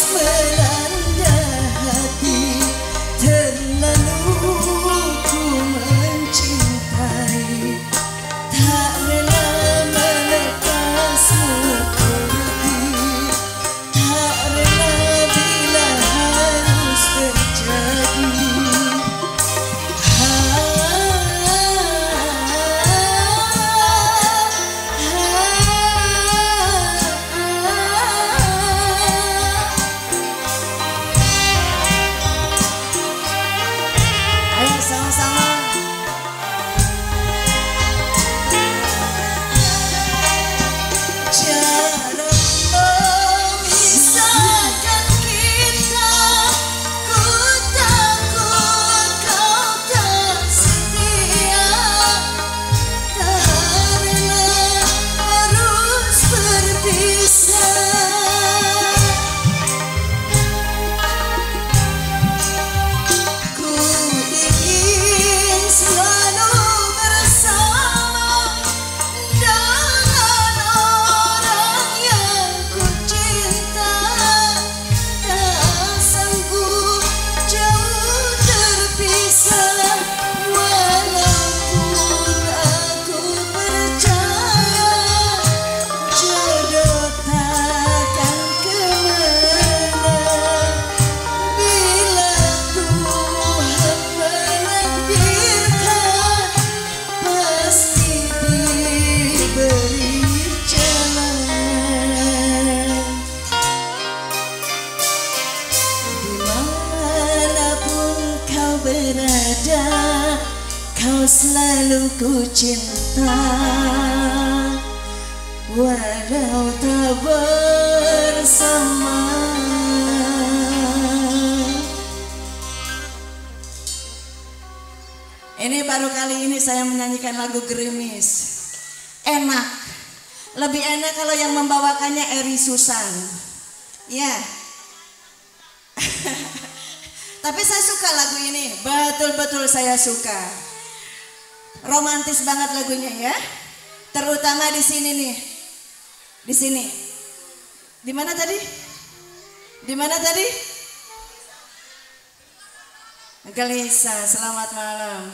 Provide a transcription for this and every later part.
Christmas. Kau selalu ku cinta. Walau tak bersama. Ini baru kali ini saya menyanyikan lagu gerimis. Enak. Lebih enak kalau yang membawakannya Eri Susan. Ya. Tapi saya ini Betul-betul saya suka Romantis banget lagunya ya. Terutama di sini nih. Di sini. Di mana tadi? Di mana tadi? Gelisah, selamat malam.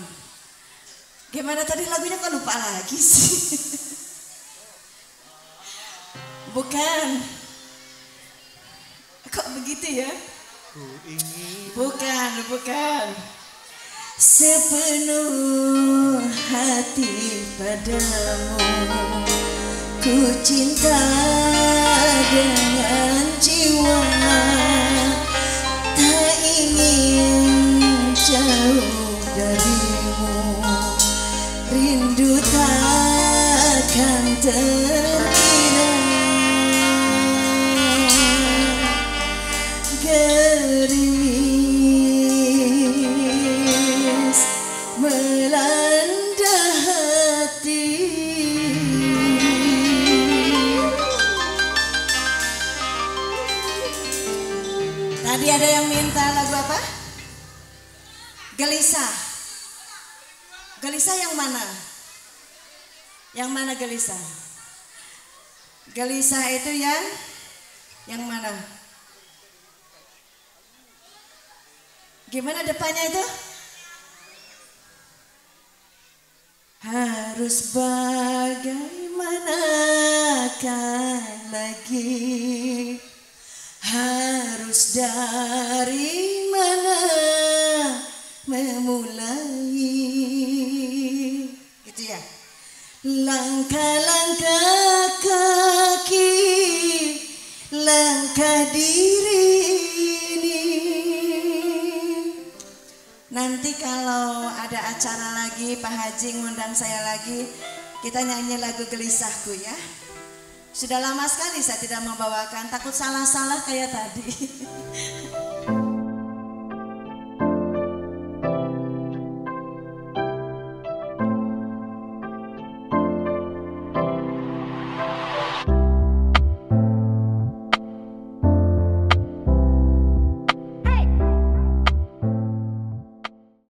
Gimana tadi lagunya kok lupa lagi sih? Bukan. Kok begitu ya? Bukan, bukan. Sepenuh hati padamu. Ku cinta dengan jiwa. Tak ingin jauh darimu. Rindu takkan terkira ada yang minta lagu apa? Gelisah Gelisah yang mana? Yang mana gelisah? Gelisah itu yang Yang mana? Gimana depannya itu? Harus bagaimanakah lagi dari mana memulai? Gitu ya. Langkah-langkah kaki Langkah diri Nanti kalau ada acara lagi, Pak Haji ngundang saya lagi, kita nyanyi lagu gelisahku ya. Sudah lama sekali saya tidak membawakan, takut salah-salah kayak tadi.